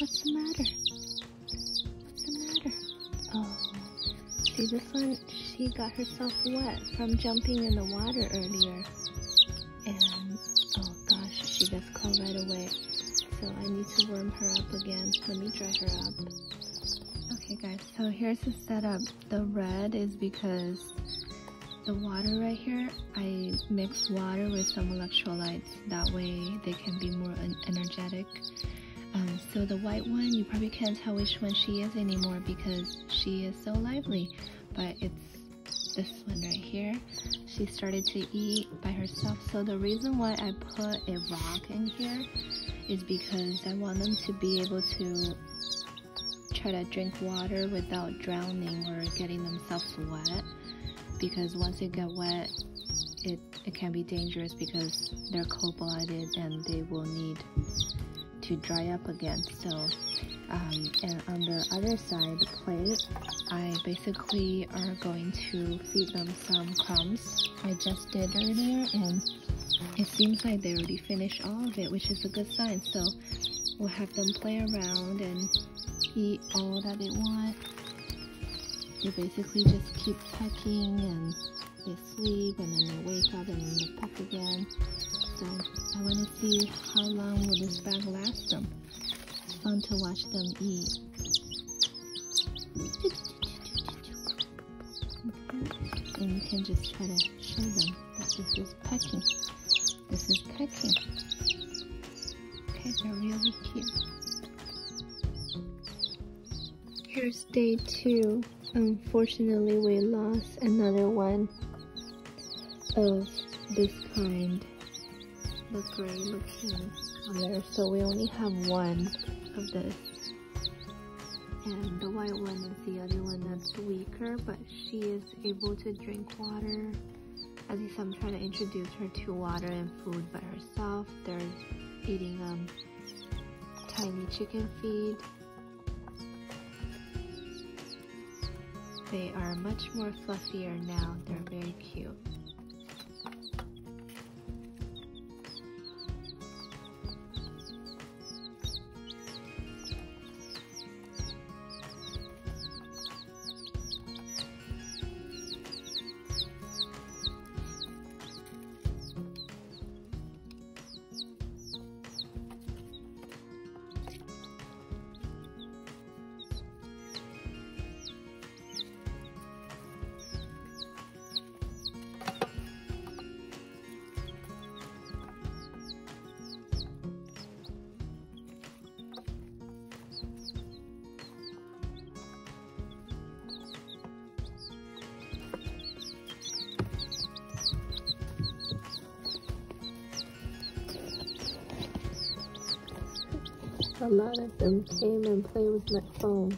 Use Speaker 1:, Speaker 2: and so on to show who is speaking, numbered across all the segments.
Speaker 1: What's the matter? What's the matter? Oh, see this one, she got herself wet from jumping in the water earlier. And, oh gosh, she gets cold right away. So I need to warm her up again. Let me dry her up. Okay guys, so here's the setup. The red is because the water right here, I mix water with some electrolytes. That way they can be more energetic. Um, so the white one, you probably can't tell which one she is anymore because she is so lively. But it's this one right here. She started to eat by herself. So the reason why I put a rock in here is because I want them to be able to try to drink water without drowning or getting themselves wet because once they get wet it, it can be dangerous because they're cold-blooded and they will need to dry up again so um, and on the other side the plate I basically are going to feed them some crumbs I just did earlier and it seems like they already finished all of it which is a good sign so we'll have them play around and eat all that they want. They basically just keep pecking and they sleep and then they wake up and they peck again. I want to see how long will this bag last them. It's fun to watch them eat. Okay. And you can just try to show them that this is pecking. This is pecking. Okay, they're really cute. Here's day two. Unfortunately, we lost another one of this kind, the gray looking color. So we only have one of this. And the white one is the other one that's weaker, but she is able to drink water. At least I'm trying to introduce her to water and food by herself. They're eating um, tiny chicken feed They are much more fluffier now. They're very cute. A lot of them came and played with my phone.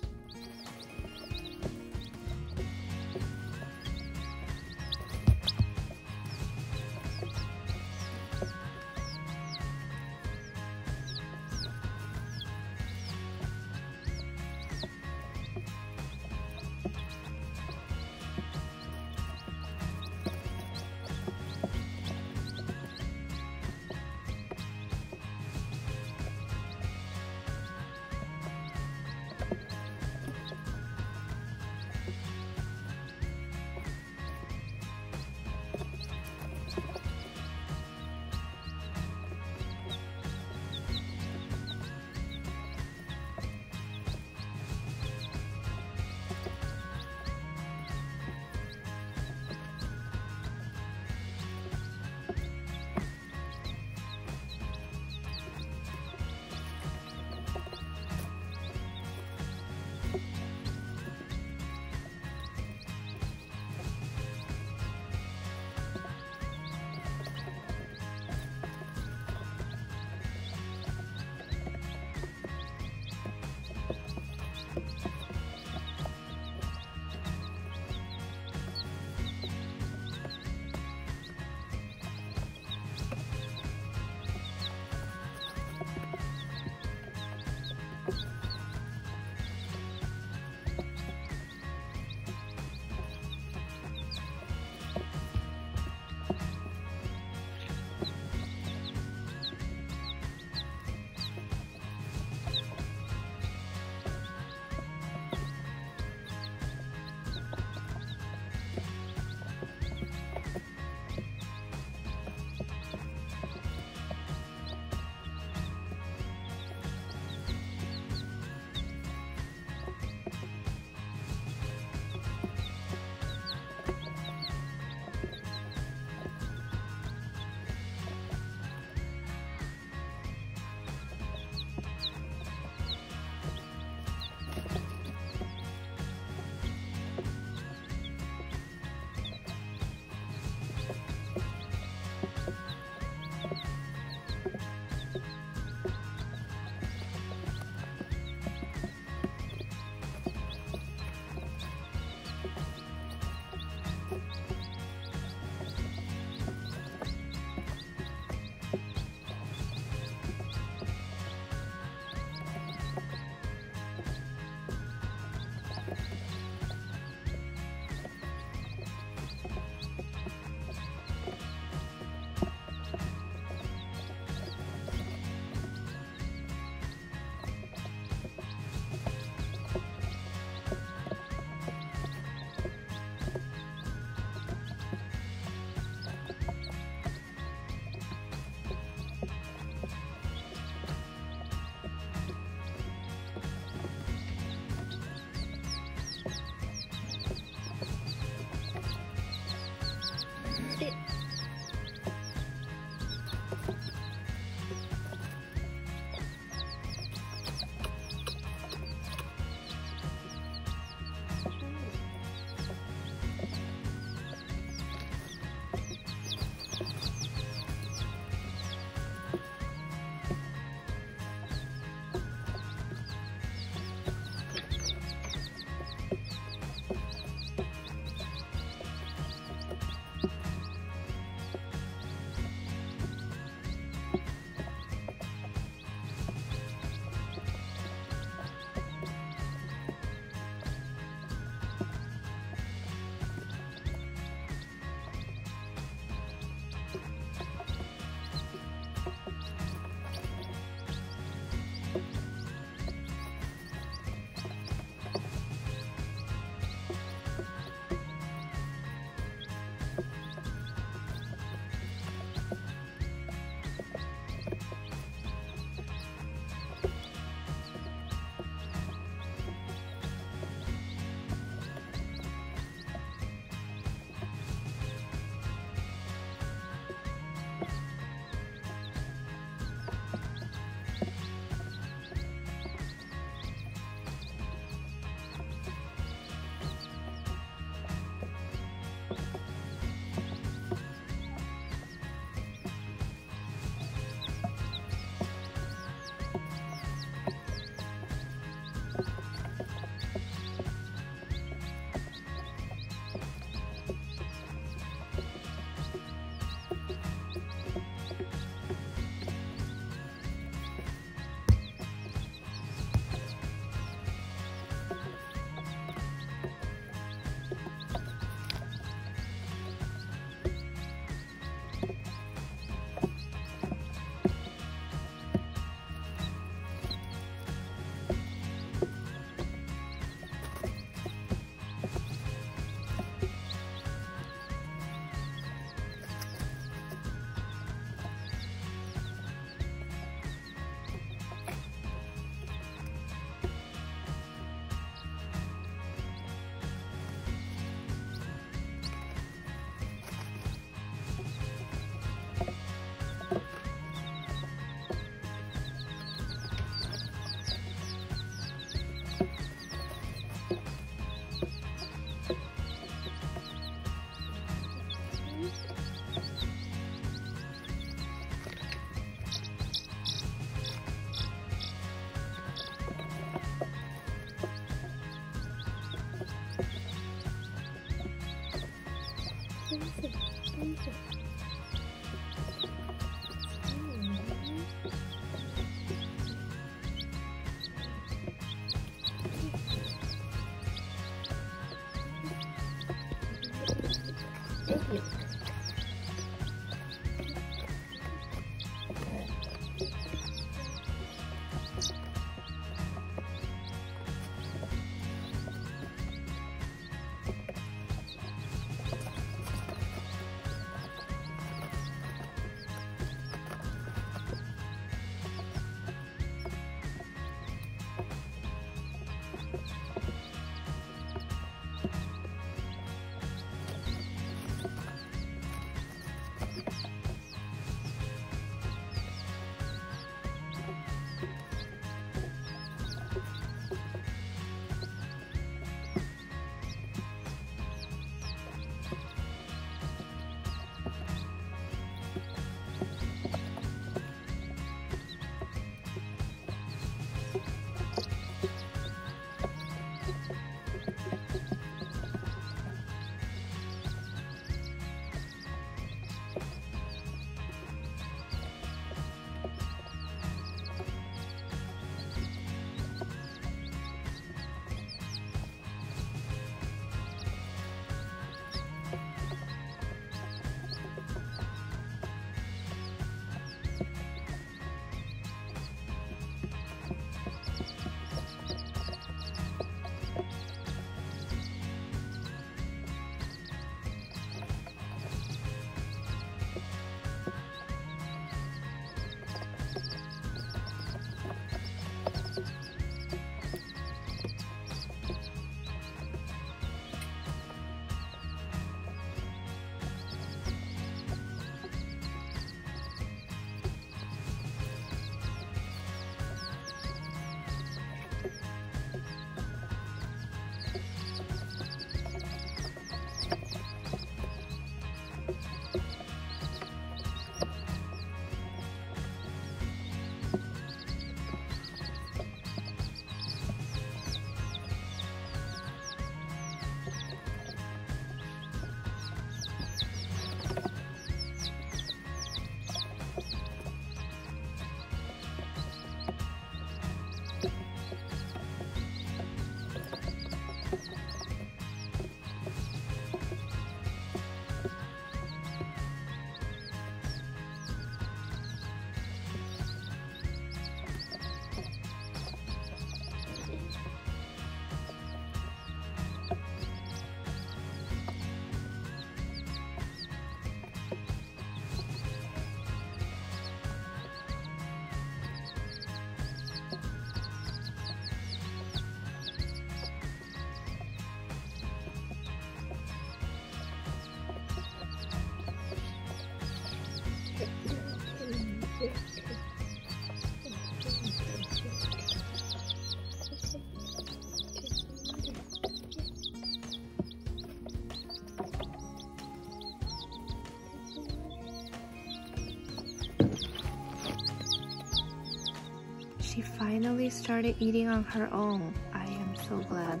Speaker 1: Finally started eating on her own. I am so glad.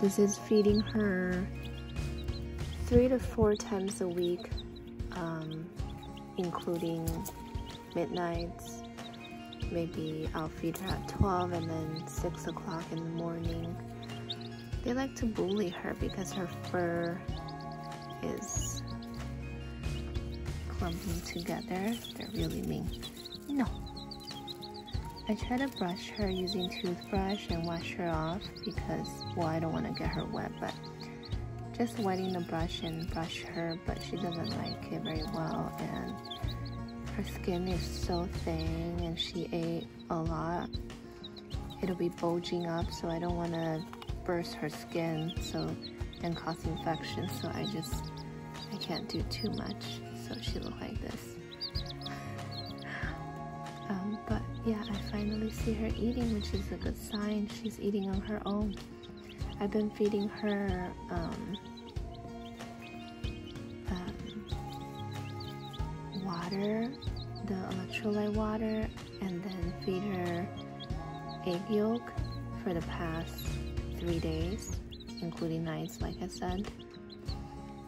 Speaker 1: This is feeding her three to four times a week, um, including midnights. Maybe I'll feed her at 12 and then 6 o'clock in the morning. They like to bully her because her fur is clumping together. They're really mean. I try to brush her using toothbrush and wash her off because, well, I don't want to get her wet, but just wetting the brush and brush her, but she doesn't like it very well, and her skin is so thin, and she ate a lot. It'll be bulging up, so I don't want to burst her skin, so and cause infection. So I just I can't do too much, so she look like this. Yeah, I finally see her eating, which is a good sign. She's eating on her own. I've been feeding her um, um, water, the electrolyte water, and then feed her egg yolk for the past three days, including nights, like I said.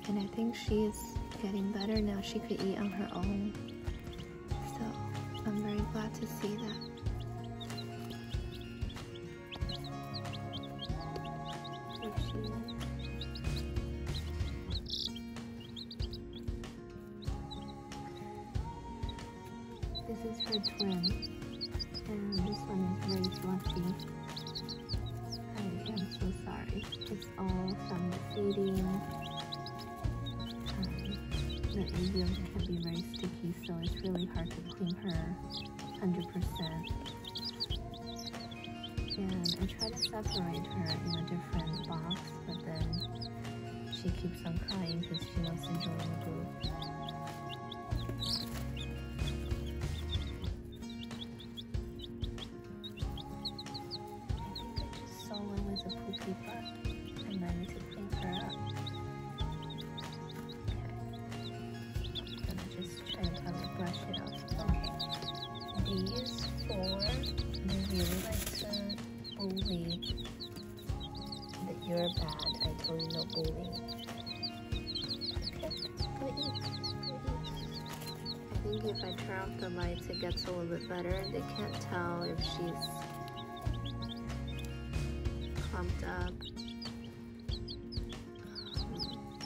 Speaker 1: And I think she's getting better now. She could eat on her own. To see that. If I turn off the lights, it gets a little bit better. They can't tell if she's clumped up.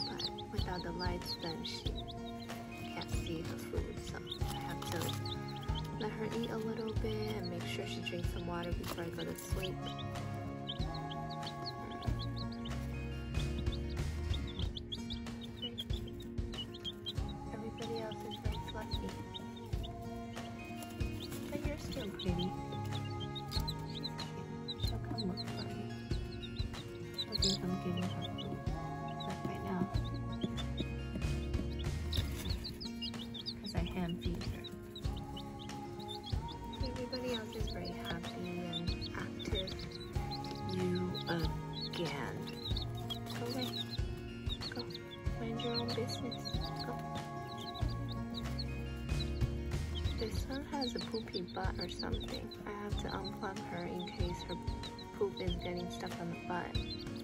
Speaker 1: But without the lights, then she can't see her food. So I have to let her eat a little bit and make sure she drinks some water before I go to sleep. Everybody has a poopy butt or something. I have to unplug her in case her poop is getting stuck on the butt.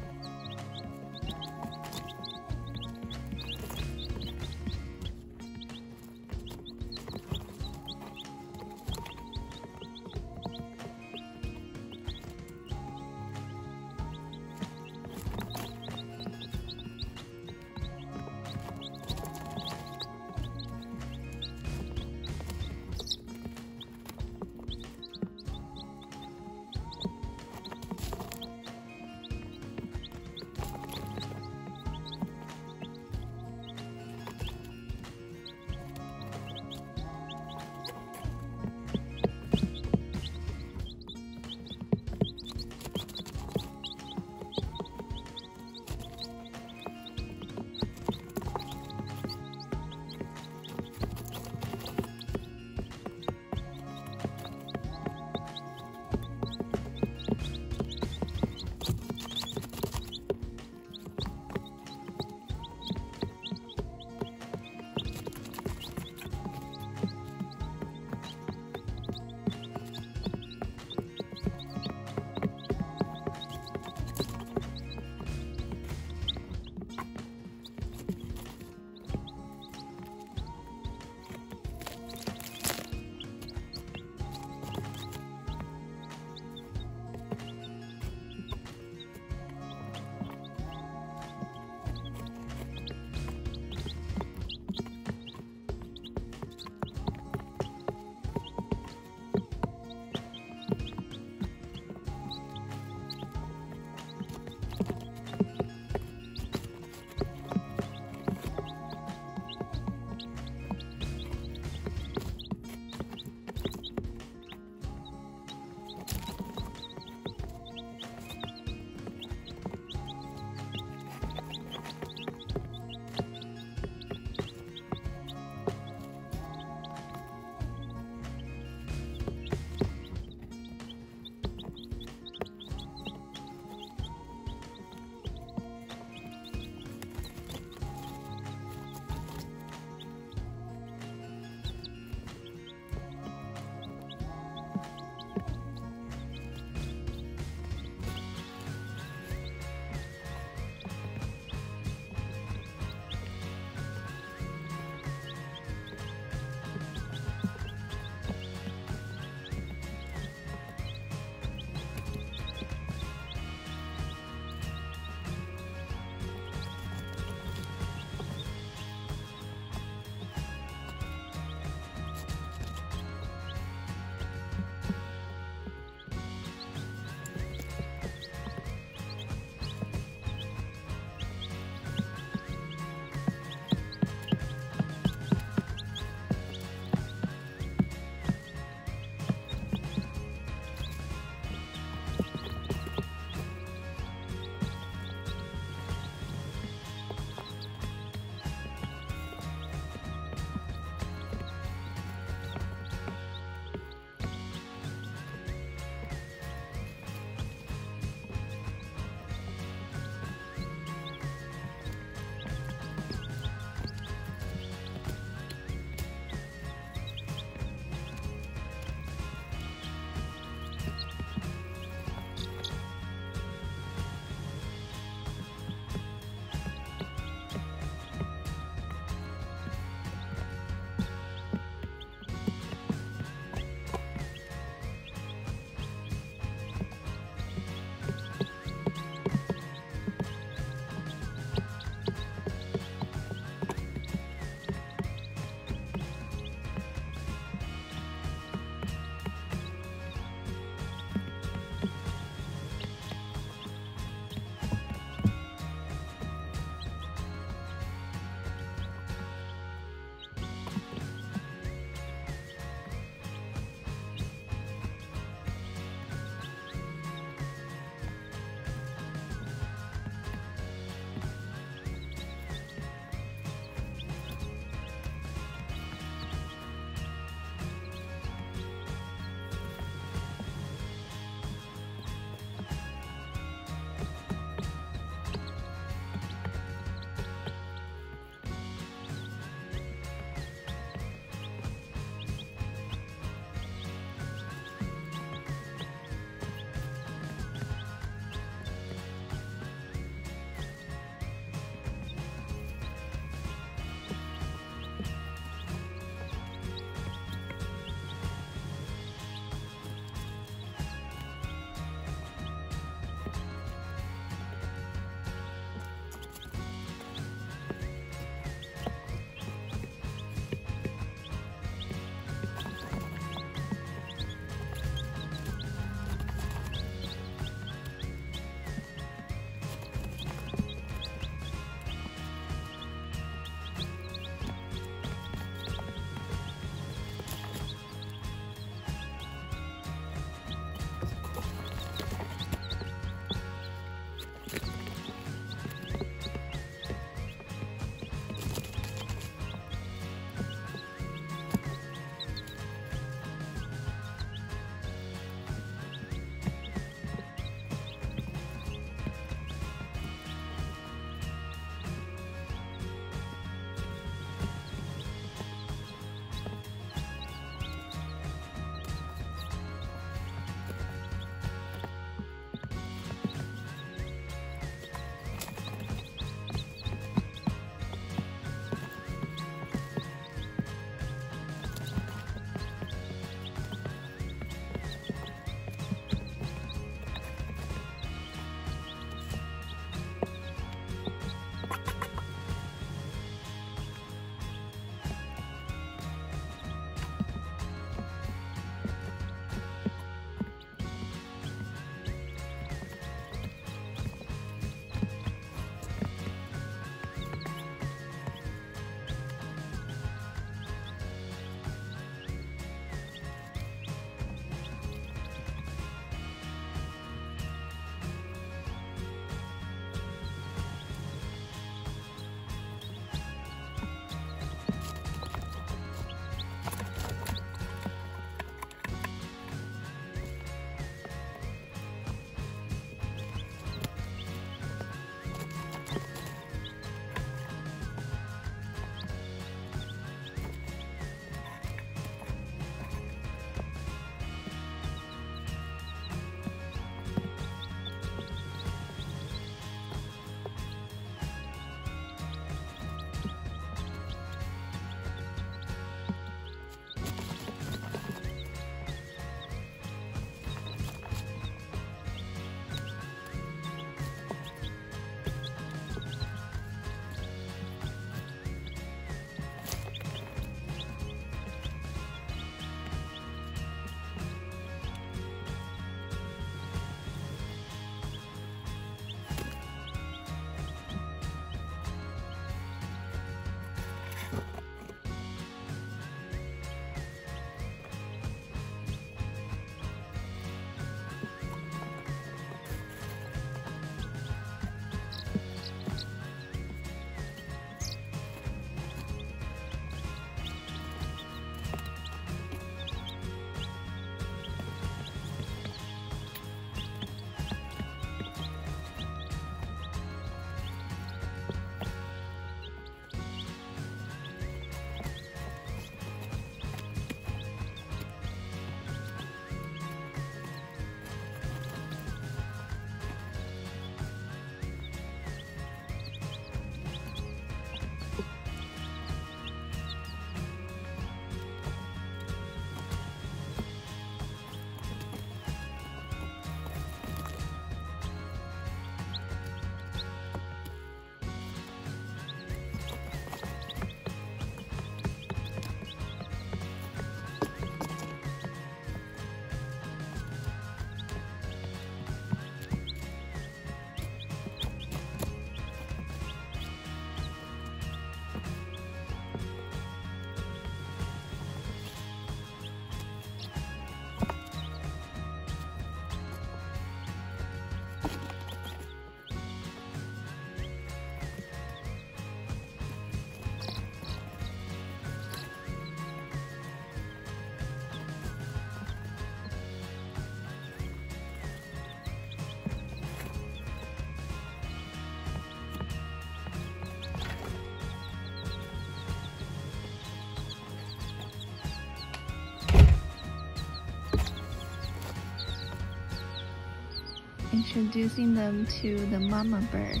Speaker 1: Introducing them to the mama bird.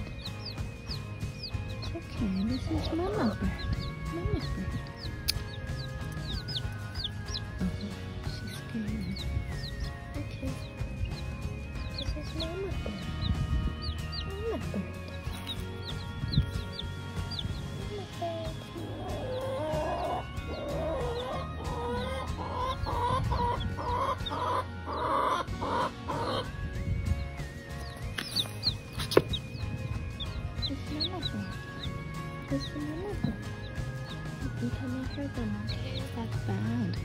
Speaker 1: This is another. You cannot hurt them? That's bad.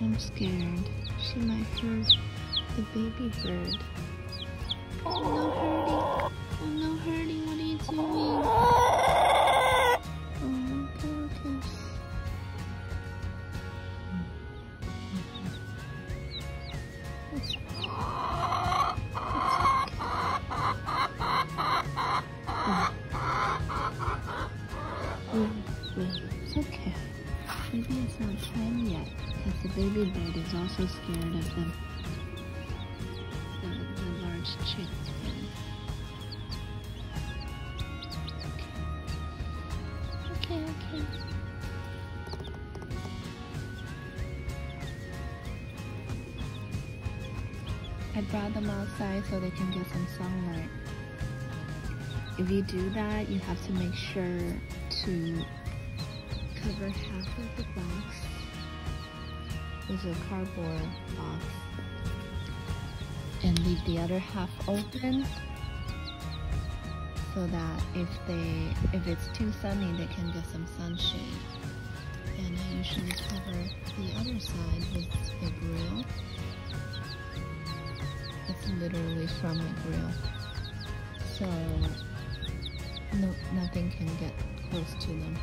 Speaker 1: I'm scared. She might hurt the baby bird. Oh, no hurting. Oh, no hurting. What are you doing? I brought them outside so they can get some sunlight. If you do that, you have to make sure to cover half of the box with a cardboard box and leave the other half open so that if they if it's too sunny they can get some sunshade and I usually cover the other side with a grill literally from a grill. So no nothing can get close to them.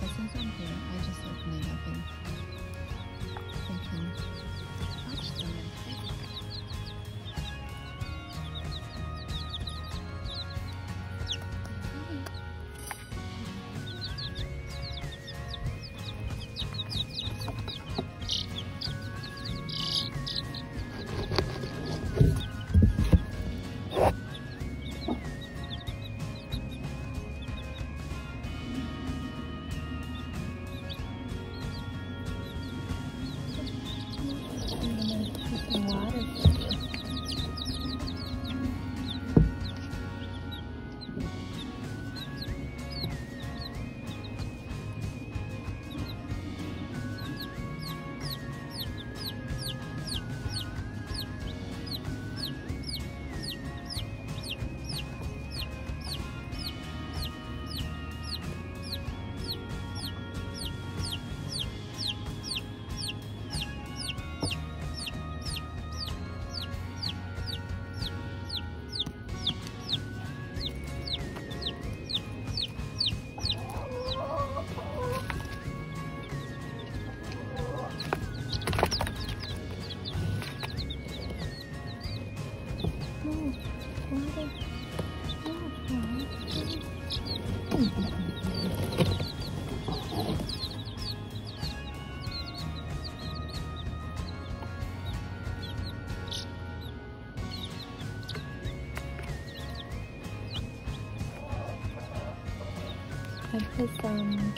Speaker 1: But since I'm here, I just open it up and I can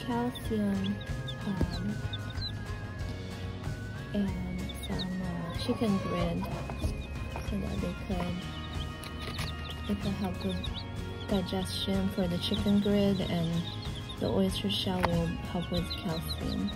Speaker 1: calcium um, and some uh, chicken grit so that they could it will help with digestion for the chicken grit and the oyster shell will help with calcium.